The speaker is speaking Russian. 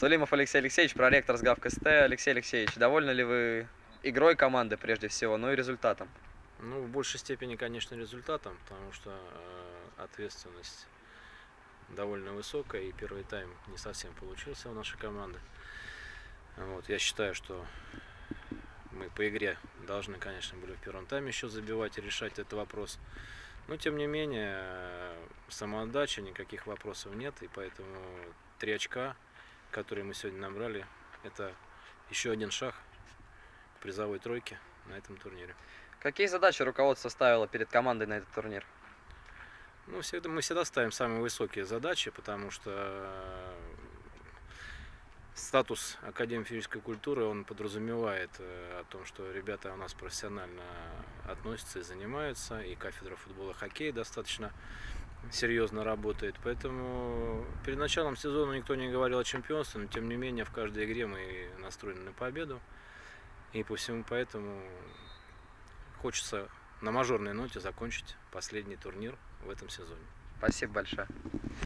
Сулимов Алексей Алексеевич, проректор СГАВ КСТ. Алексей Алексеевич, довольны ли вы игрой команды прежде всего, ну и результатом? Ну, в большей степени, конечно, результатом, потому что э, ответственность довольно высокая, и первый тайм не совсем получился у нашей команды. Вот, я считаю, что мы по игре должны, конечно, были в первом тайме еще забивать и решать этот вопрос. Но, тем не менее, э, самоотдача, никаких вопросов нет, и поэтому три очка, которые мы сегодня набрали, это еще один шаг к призовой тройке на этом турнире. Какие задачи руководство ставило перед командой на этот турнир? Ну, всегда, мы всегда ставим самые высокие задачи, потому что э, статус Академии физической культуры, он подразумевает э, о том, что ребята у нас профессионально относятся и занимаются, и кафедра футбола хоккея достаточно серьезно работает. Поэтому перед началом сезона никто не говорил о чемпионстве, но тем не менее в каждой игре мы настроены на победу. И по всему поэтому хочется на мажорной ноте закончить последний турнир в этом сезоне. Спасибо большое.